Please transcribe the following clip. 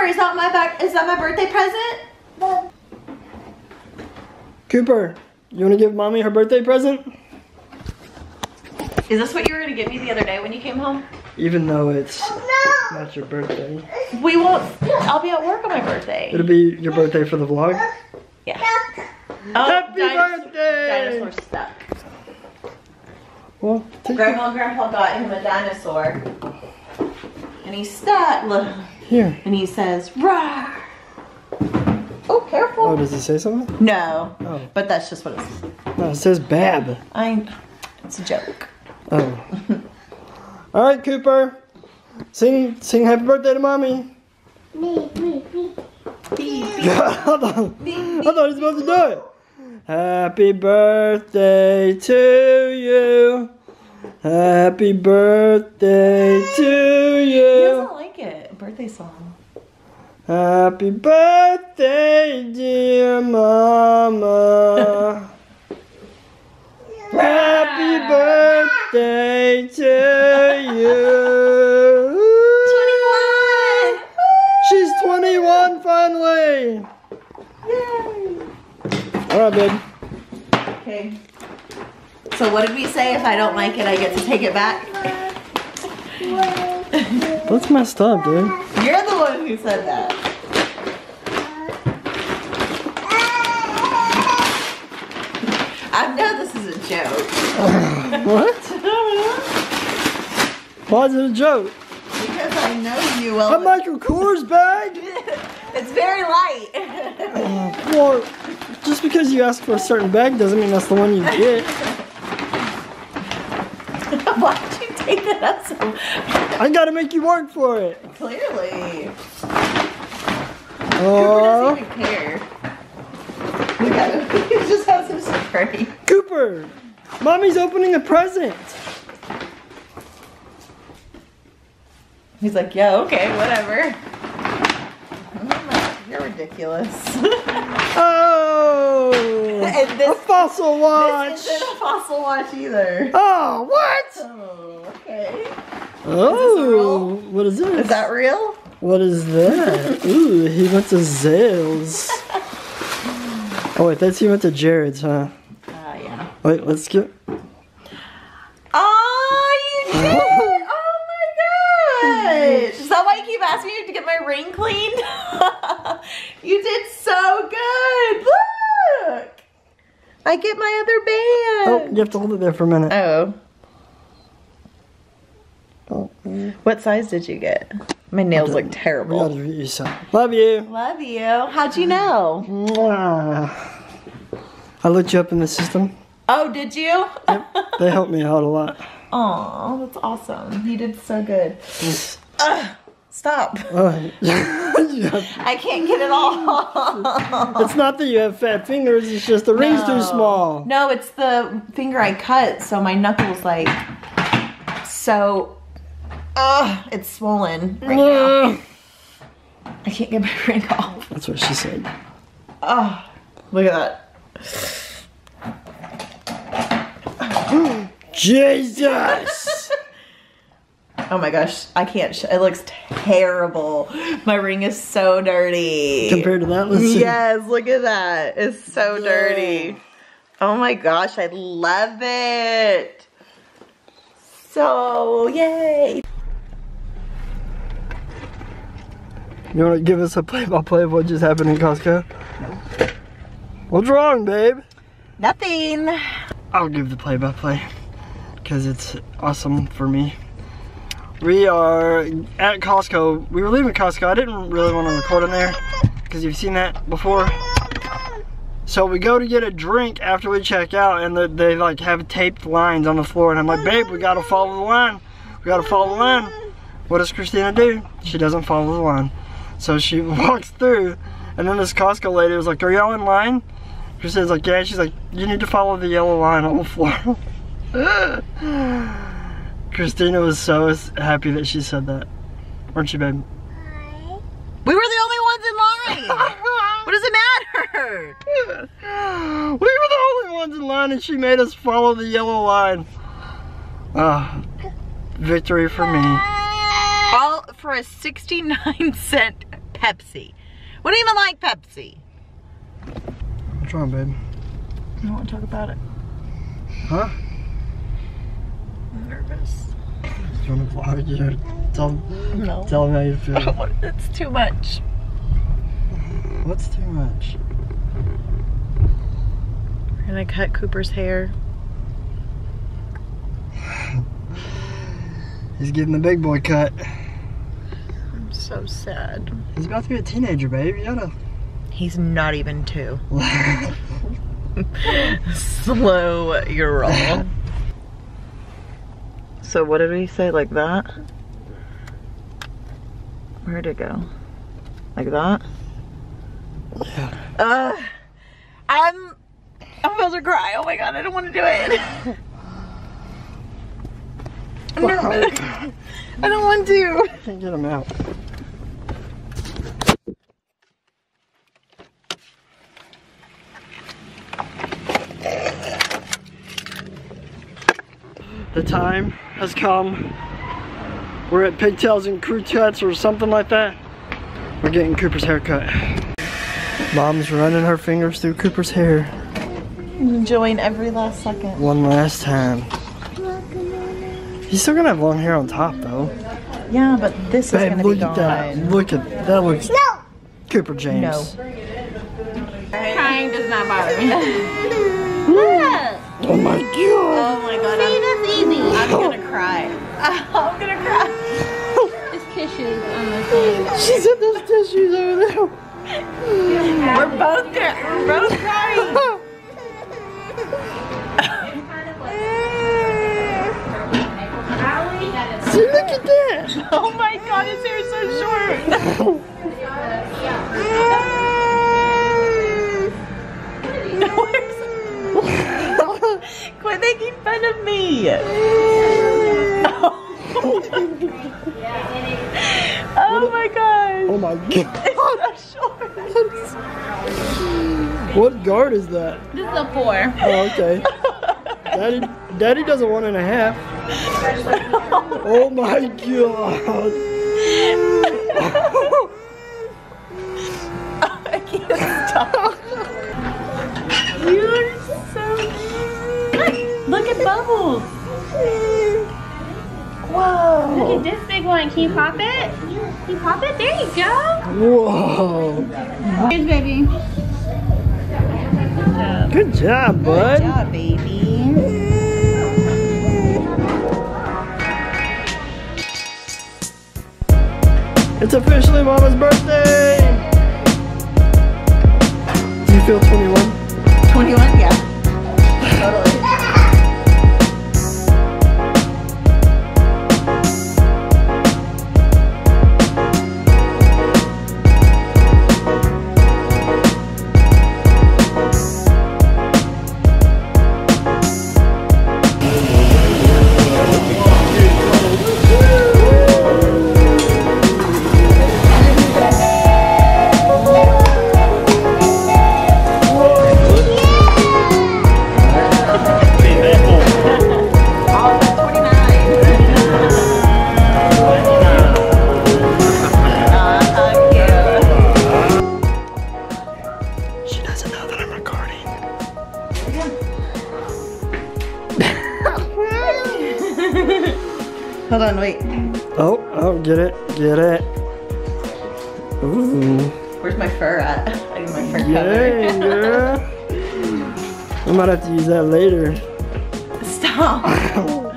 Cooper, is that my back? Is that my birthday present? Cooper, you want to give mommy her birthday present? Is this what you were gonna give me the other day when you came home? Even though it's oh, not your birthday. We won't. I'll be at work on my birthday. It'll be your birthday for the vlog. Yeah. Oh, Happy dinosaur- birthday! Dinosaur stuck. Well, take Grandma and Grandpa got him a dinosaur, and he's stuck. Look, here. and he says, "Rawr." Oh, careful. Oh, does it say something? No, Oh. but that's just what it says. No, it says Bab. I. It's a joke. Oh. All right, Cooper. Sing, sing happy birthday to mommy. Me, me, me. I thought, I thought he was supposed to do it. Happy birthday to you. Happy birthday to He you. Doesn't like it. Birthday song. Happy birthday, dear mama. Happy birthday to you. 21! She's 21 finally. Yay! All right, babe. Okay. So what did we say? If I don't like it, I get to take it back? That's messed up, dude. You're the one who said that. I know this is a joke. What? Why is it a joke? Because I know you A will. Michael Kors bag? it's very light. Well, just because you ask for a certain bag doesn't mean that's the one you get. Why'd you take that up so I gotta make you work for it. clearly? Cooper Oh, doesn't even care. Look at him. He just has him spray. Cooper, mommy's opening a present. He's like, yeah, okay, whatever. You're ridiculous. Oh, And this- a fossil watch. This isn't a fossil watch either. Oh, what? Oh, okay. Oh, what is this? Is that real? What is that? Ooh, he went to Zales. Oh wait, that's he went to Jared's, huh? Uh, yeah. Wait, let's get. Oh, you did! oh my gosh! Is that why you keep asking me to get my ring cleaned? you did so good! Look! I get my Oh, other band. Oh, you have to hold it there for a minute. Oh. What size did you get? My nails look terrible. get you. Love you. Love you. How'd you know? I looked you up in the system. Oh, did you? They helped me out a lot. Aw, that's awesome. You did so good. Stop. I can't get it all. it's not that you have fat fingers. It's just the ring's too small. No, it's the finger I cut, so my knuckles like so. Ugh, it's swollen right now. I can't get my ring off. That's what she said. Oh, look at that. Jesus. Oh my gosh, I can't. Sh- it looks terrible. My ring is so dirty. Compared to that, let's. Yes, look at that. It's so dirty. Oh my gosh, I love it. So, yay. You want to give us a play-by-play of what just happened in Costco? No. What's wrong, babe? Nothing. I'll give the play-by-play because it's awesome for me. We are at Costco. We were leaving Costco. I didn't really want to record in there because you've seen that before. So we go to get a drink after we check out, and they, they like have taped lines on the floor, and I'm like, babe, we gotta follow the line. We gotta follow the line. What does Christina do? She doesn't follow the line. So she walks through, and then this Costco lady was like, are y'all in line? Christina's like, yeah. She's like, you need to follow the yellow line on the floor. Christina was so happy that she said that. Weren't you, babe? We were the only ones in line. what does it matter? we were the only ones in line and she made us follow the yellow line. Ah, victory for me. All for a 69 cent Pepsi. We don't even like Pepsi. What's wrong, babe? I don't want to talk about it. Huh? I'm nervous. You want to vlog? You tell, No. tell them how you feel. it's too much. What's too much? We're gonna cut Cooper's hair. He's getting the big boy cut. So sad. He's about to be a teenager, babe. You gotta. He's not even two. Slow your roll. so what did we say? Like that? Where'd it go? Like that? yeah. Uh, I'm. I'm about to cry. Oh my god, I don't want to do it. I don't want to. Can't get him out. The time has come. We're at Pigtails and Crew Cuts or something like that. We're getting Cooper's haircut. Mom's running her fingers through Cooper's hair enjoying every last second. one last time. He's still gonna have long hair on top though. Yeah, but this is gonna look be at that. Look at that looks No. Cooper James. No. Crying does not bother me. Oh my god. Oh my god, I'm, that's easy. I'm gonna cry. I'm gonna cry. There's tissues on the thing. She said there's tissues over there. We're both gonna, we're both crying. See, look at that. Oh my god, his hair's so short. Quit making fun of me. Oh my god. Oh my god. So. What guard is that? This is a four. Oh, okay. Daddy, Daddy does a one and a half. Oh my god. I can't stop. You're so cute. Look at Bubbles. Whoa. Look at this big one. Can you pop it? Can you pop it? There you go. Whoa. Here's baby. Good job, bud. Good job, baby. It's officially Mama's birthday. Do you feel 21? 21? Yeah. Hold on, wait. Oh, oh, get it, get it. Ooh, Where's my fur at? I need my fur yay, girl. I might have to use that later. Stop.